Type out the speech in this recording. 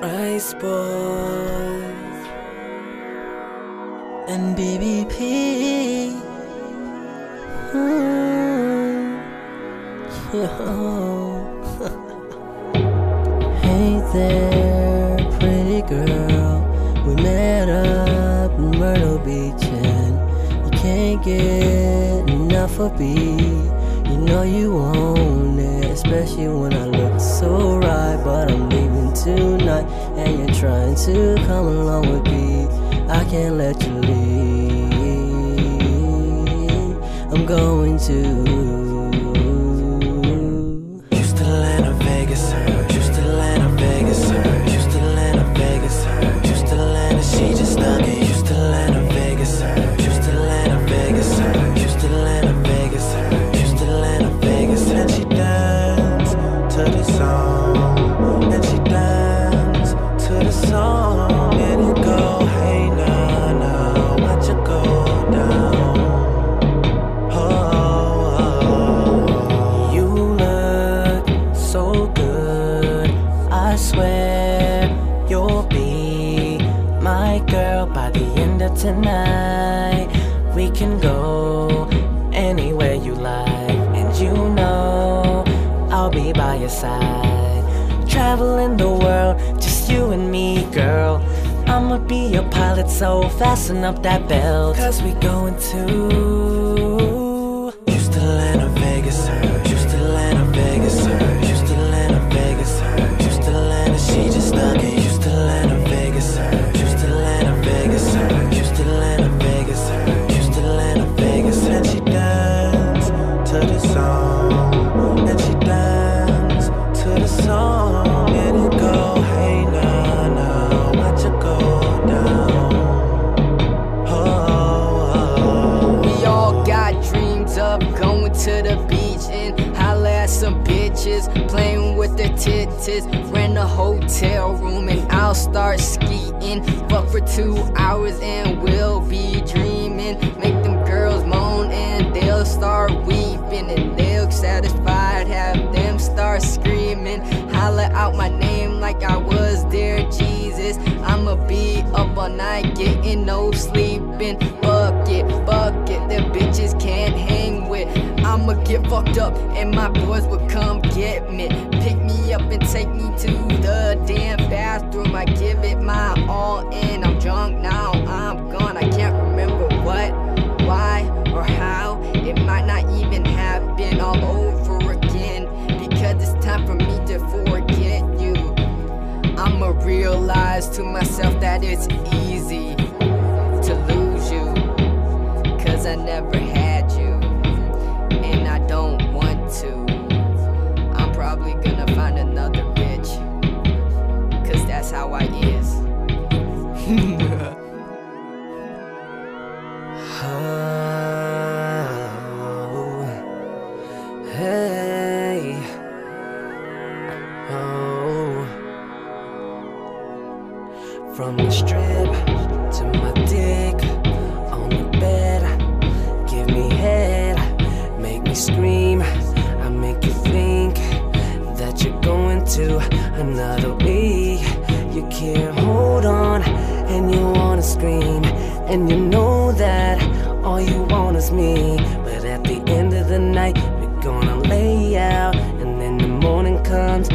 Boys and BBP. Mm. hey there, pretty girl. We met up in Myrtle Beach and you can't get enough of me. You know you want it, especially when I look and you're trying to come along with me. I can't let you leave. I'm going to. To the land girl by the end of tonight. We can go anywhere you like, and you know I'll be by your side. Traveling the world, just you and me, girl. I'ma be your pilot, so fasten up that belt. Cause we going to. Land in Vegas, and she dance to the song, and it go, hey now, now. Oh, We all got dreams of going to the beach and holla at some bitches, playing with their titties. Rent a hotel room and I'll start skiing. Fuck for two hours and we'll be dreaming. Start weeping and they'll satisfied. Have them start screaming. Holla out my name like I was their Jesus. I'ma be up all night getting no sleeping. Fuck it, fuck it, the bitches can't hang with. I'ma get fucked up and my boys will come get me. Pick me realize to myself that it's easy from the strip to my dick on the bed, give me head, make me scream, I make you think that you're going to another week. You can't hold on, and you wanna scream, and you know that all you want is me. But at the end of the night, we're gonna lay out, and then the morning comes,